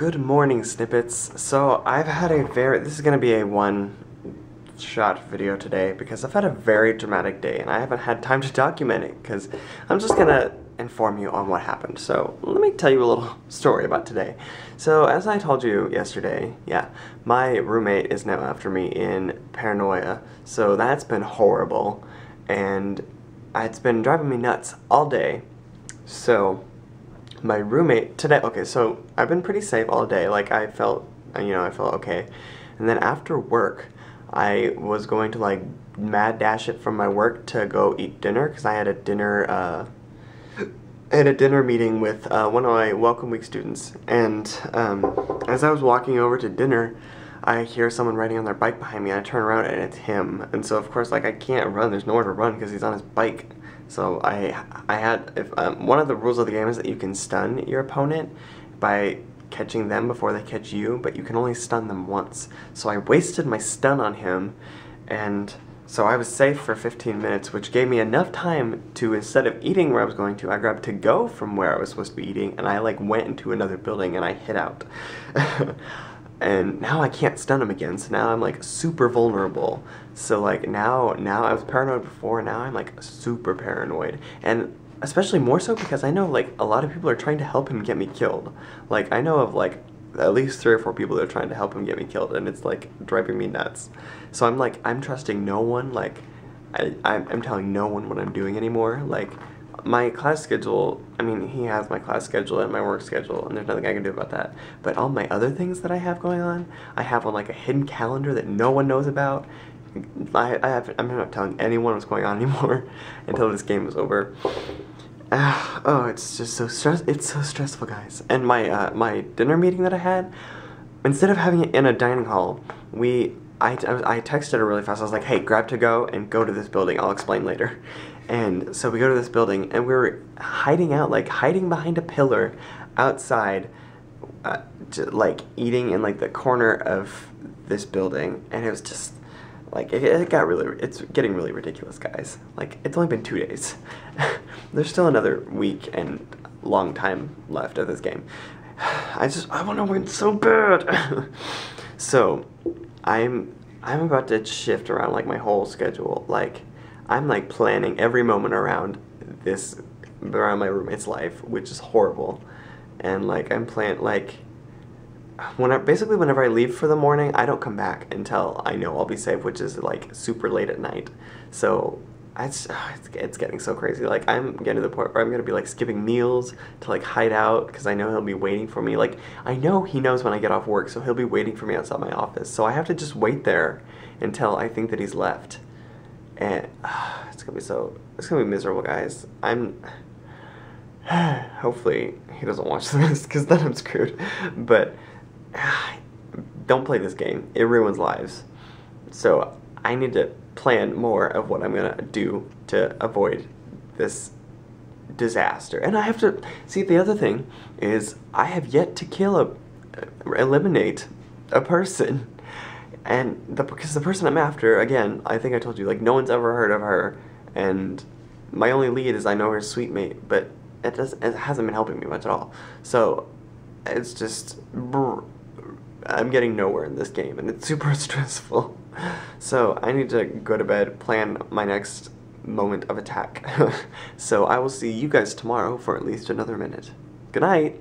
Good morning, snippets. So I've had a very, this is to be a one shot video today because I've had a very dramatic day and I haven't had time to document it because I'm just to inform you on what happened. So let me tell you a little story about today. So as I told you yesterday, yeah, my roommate is now after me in paranoia. So that's been horrible and it's been driving me nuts all day. So my roommate today, okay, so I've been pretty safe all day. Like I felt, you know, I felt okay. And then after work, I was going to like mad dash it from my work to go eat dinner because I had a dinner, uh, I had a dinner meeting with uh, one of my Welcome Week students. And um, as I was walking over to dinner, I hear someone riding on their bike behind me. And I turn around and it's him. And so of course, like I can't run. There's nowhere to run because he's on his bike. So I I had if um, one of the rules of the game is that you can stun your opponent by catching them before they catch you, but you can only stun them once. So I wasted my stun on him, and so I was safe for 15 minutes, which gave me enough time to, instead of eating where I was going to, I grabbed to go from where I was supposed to be eating, and I like went into another building and I hid out. and now I can't stun him again, so now I'm like super vulnerable. So like now, now I was paranoid before, now I'm like super paranoid. And especially more so because I know like a lot of people are trying to help him get me killed. Like I know of like at least three or four people that are trying to help him get me killed and it's like driving me nuts. So I'm like, I'm trusting no one, like I, I'm telling no one what I'm doing anymore. Like my class schedule, I mean, he has my class schedule and my work schedule, and there's nothing I can do about that. But all my other things that I have going on, I have on like a hidden calendar that no one knows about. I, I have, I'm not telling anyone what's going on anymore until this game is over. Oh, it's just so stress. It's so stressful, guys. And my uh, my dinner meeting that I had, instead of having it in a dining hall, we I, I texted her really fast. I was like, hey, grab to go and go to this building. I'll explain later. And so we go to this building and we were hiding out, like hiding behind a pillar outside, uh, like eating in like the corner of this building. And it was just like it, it got really, it's getting really ridiculous, guys. Like it's only been two days. There's still another week and long time left of this game. I just, I want to win so bad. so I'm, I'm about to shift around like my whole schedule. Like I'm like planning every moment around this around my roommate's life, which is horrible. And like I'm plan like when I, basically whenever I leave for the morning, I don't come back until I know I'll be safe, which is like super late at night. So it's, it's, getting so crazy. Like I'm getting to the point where I'm gonna be like skipping meals to like hide out because I know he'll be waiting for me. Like I know he knows when I get off work, so he'll be waiting for me outside my office. So I have to just wait there until I think that he's left and uh, it's gonna be so it's gonna be miserable guys i'm hopefully he doesn't watch this because then i'm screwed but uh, don't play this game it ruins lives so i need to plan more of what i'm gonna do to avoid this disaster and i have to see the other thing is i have yet to kill a eliminate a person and the because the person I'm after, again, I think I told you, like no one's ever heard of her, and my only lead is I know her suitemate, but it doesn't it hasn't been helping me much at all. So it's just I'm getting nowhere in this game, and it's super stressful. So I need to go to bed, plan my next moment of attack. so I will see you guys tomorrow for at least another minute. Good night.